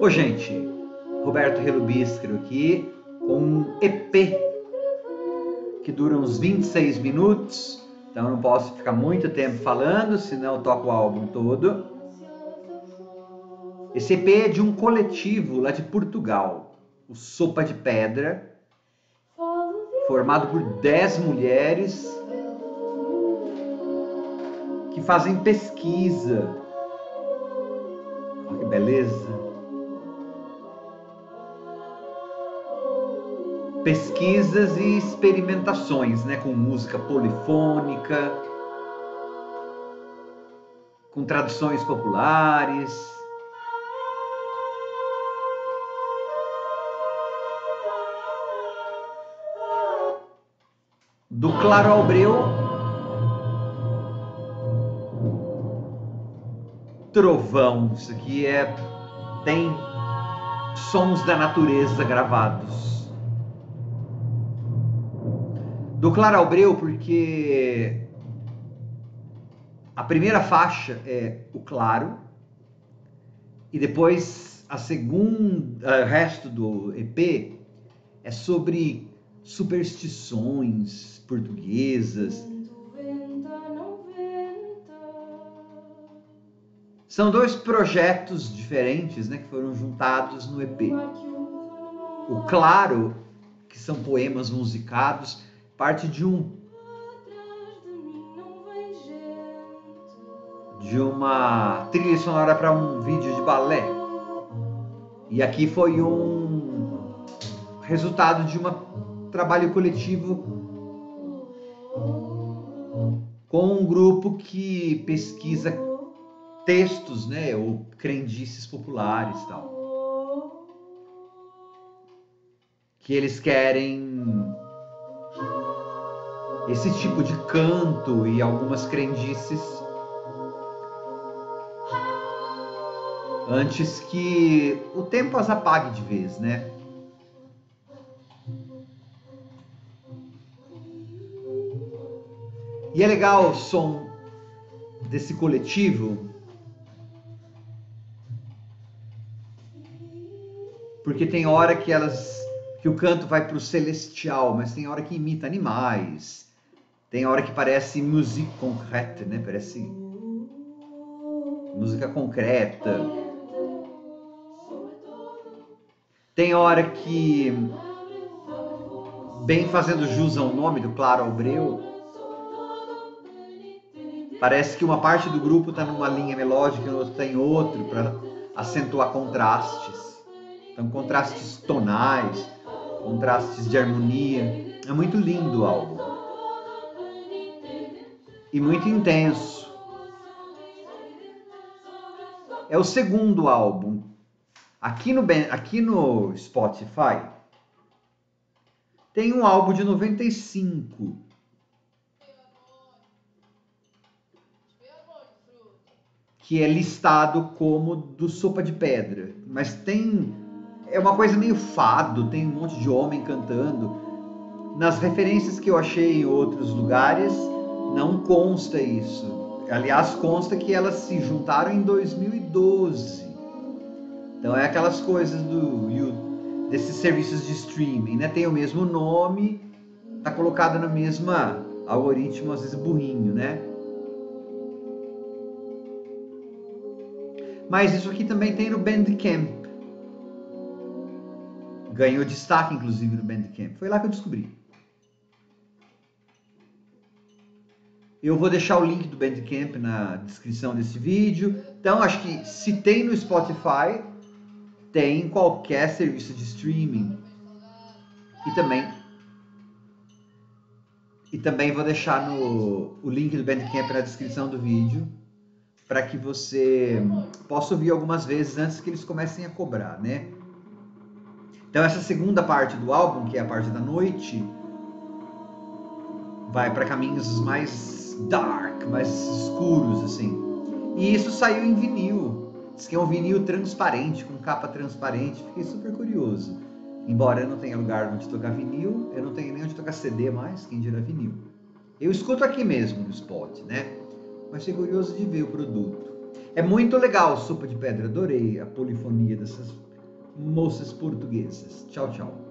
Ô gente, Roberto Relubiscro aqui com um EP que dura uns 26 minutos, então não posso ficar muito tempo falando, senão eu toco o álbum todo. Esse EP é de um coletivo lá de Portugal, o Sopa de Pedra, formado por 10 mulheres que fazem pesquisa. Beleza! pesquisas e experimentações, né, com música polifônica, com traduções populares. Do Claro Abreu, trovão. Isso aqui é tem sons da natureza gravados do Claro Abreu, porque a primeira faixa é o claro e depois a segunda, o resto do EP é sobre superstições portuguesas. São dois projetos diferentes, né, que foram juntados no EP. O Claro, que são poemas musicados, parte de um de uma trilha sonora para um vídeo de balé. E aqui foi um resultado de um trabalho coletivo com um grupo que pesquisa textos, né, ou crendices populares, tal. Que eles querem esse tipo de canto e algumas crendices antes que o tempo as apague de vez, né? E é legal o som desse coletivo porque tem hora que elas que o canto vai para o celestial, mas tem hora que imita animais, tem hora que parece música concreta, né? Parece música concreta. Tem hora que, bem fazendo jus ao nome do Claro Abreu, parece que uma parte do grupo está numa linha melódica e o outro está em outro, para acentuar contrastes. Então, contrastes tonais, contrastes de harmonia. É muito lindo o álbum e muito intenso. É o segundo álbum. Aqui no, aqui no Spotify tem um álbum de 95. Que é listado como do Sopa de Pedra. Mas tem. É uma coisa meio fado, tem um monte de homem cantando. Nas referências que eu achei em outros lugares, não consta isso. Aliás, consta que elas se juntaram em 2012. Então é aquelas coisas do desses serviços de streaming, né? Tem o mesmo nome, tá colocado na mesma algoritmo, às vezes burrinho, né? Mas isso aqui também tem no Bandcamp. Ganhou destaque, inclusive, no Bandcamp. Foi lá que eu descobri. Eu vou deixar o link do Bandcamp na descrição desse vídeo. Então, acho que se tem no Spotify, tem em qualquer serviço de streaming. E também e também vou deixar no, o link do Bandcamp na descrição do vídeo para que você possa ouvir algumas vezes antes que eles comecem a cobrar, né? Então essa segunda parte do álbum, que é a parte da noite, vai para caminhos mais dark, mais escuros, assim. E isso saiu em vinil. Diz que é um vinil transparente, com capa transparente. Fiquei super curioso. Embora eu não tenha lugar onde tocar vinil, eu não tenho nem onde tocar CD mais, quem dirá vinil. Eu escuto aqui mesmo no spot, né? Mas fiquei curioso de ver o produto. É muito legal Sopa de Pedra, adorei a polifonia dessas moças portuguesas. Tchau, tchau.